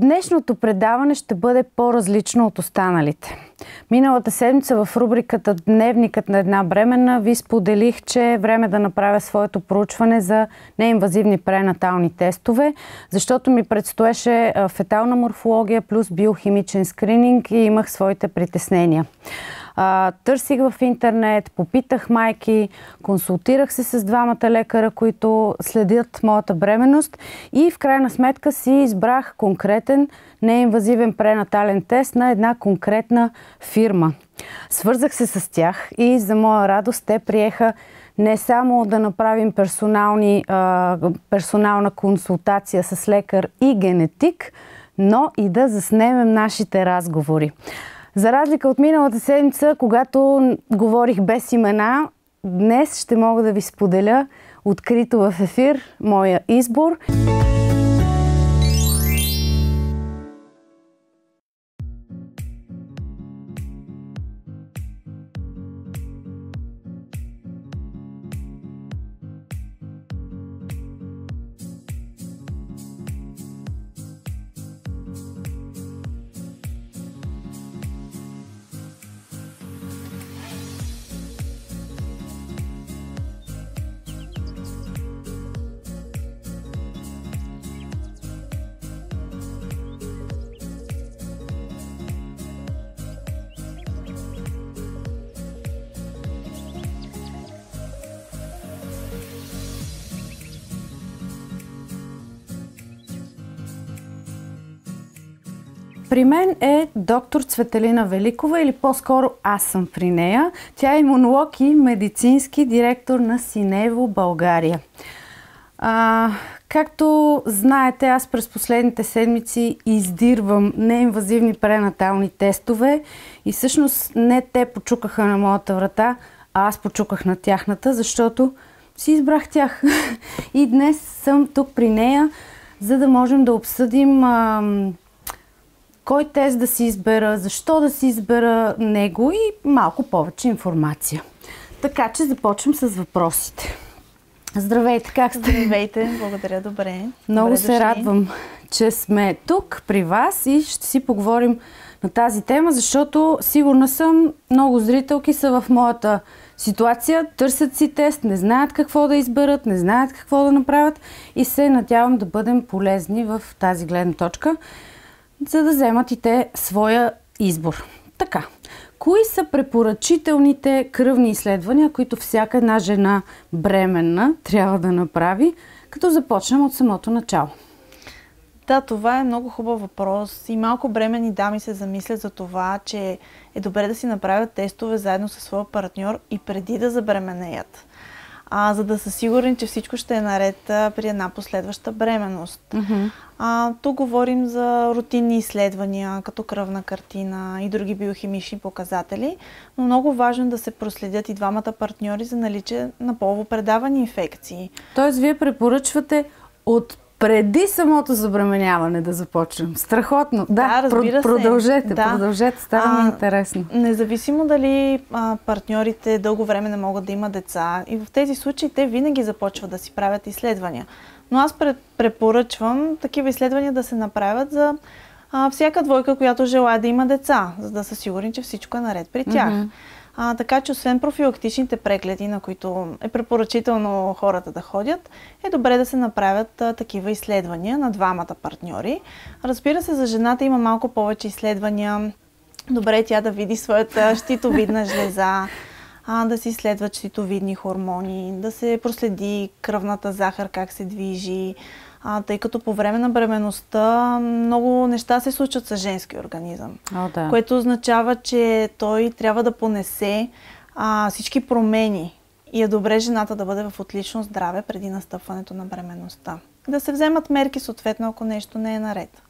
Днешното предаване ще бъде по-различно от останалите. Миналата седмица в рубриката Дневникът на една бременна ви споделих, че е време да направя своето проучване за неинвазивни пренатални тестове, защото ми предстоеше фетална морфология плюс биохимичен скрининг и имах своите притеснения. А, търсих в интернет, попитах майки, консултирах се с двамата лекара, които следят моята бременност и в крайна сметка си избрах конкретен неинвазивен пренатален тест на една конкретна фирма. Свързах се с тях и за моя радост те приеха не само да направим персонални, а, персонална консултация с лекар и генетик, но и да заснемем нашите разговори. За разлика от миналата седмица, когато говорих без имена, днес ще мога да ви споделя открито в ефир моя избор. При мен е доктор Цветелина Великова или по-скоро аз съм при нея. Тя е имунолог и медицински директор на Синево, България. А, както знаете, аз през последните седмици издирвам неинвазивни пренатални тестове и всъщност не те почукаха на моята врата, а аз почуках на тяхната, защото си избрах тях. и днес съм тук при нея, за да можем да обсъдим а, кой тест да си избера, защо да си избера него и малко повече информация. Така че започвам с въпросите. Здравейте, как сте? Здравейте, благодаря, добре. Много добре се дошли. радвам, че сме тук при вас и ще си поговорим на тази тема, защото сигурна съм, много зрителки са в моята ситуация, търсят си тест, не знаят какво да изберат, не знаят какво да направят и се надявам да бъдем полезни в тази гледна точка за да вземат и те своя избор. Така, кои са препоръчителните кръвни изследвания, които всяка една жена бременна трябва да направи, като започнем от самото начало? Да, това е много хубав въпрос и малко бремени дами се замислят за това, че е добре да си направят тестове заедно със своя партньор и преди да забременеят а, за да са сигурни, че всичко ще е наред а, при една последваща бременност. Mm-hmm. А, тук говорим за рутинни изследвания, като кръвна картина и други биохимични показатели, но много важно е да се проследят и двамата партньори за наличие на полово предавани инфекции. Тоест, вие препоръчвате от преди самото забременяване да започнем. Страхотно. Да, да разбира продължете, се. Да. продължете. Става ми интересно. Независимо дали а, партньорите дълго време не могат да имат деца и в тези случаи те винаги започват да си правят изследвания. Но аз препоръчвам такива изследвания да се направят за а, всяка двойка, която желая да има деца, за да са сигурни, че всичко е наред при тях. Mm-hmm. А, така че освен профилактичните прегледи, на които е препоръчително хората да ходят, е добре да се направят а, такива изследвания на двамата партньори. Разбира се, за жената има малко повече изследвания. Добре е тя да види своята щитовидна жлеза, а, да се изследват щитовидни хормони, да се проследи кръвната захар как се движи, а, тъй като по време на бременността много неща се случват с женски организъм. О, да. Което означава, че той трябва да понесе а, всички промени и е добре жената да бъде в отлично здраве преди настъпването на бременността. Да се вземат мерки съответно, ако нещо не е наред.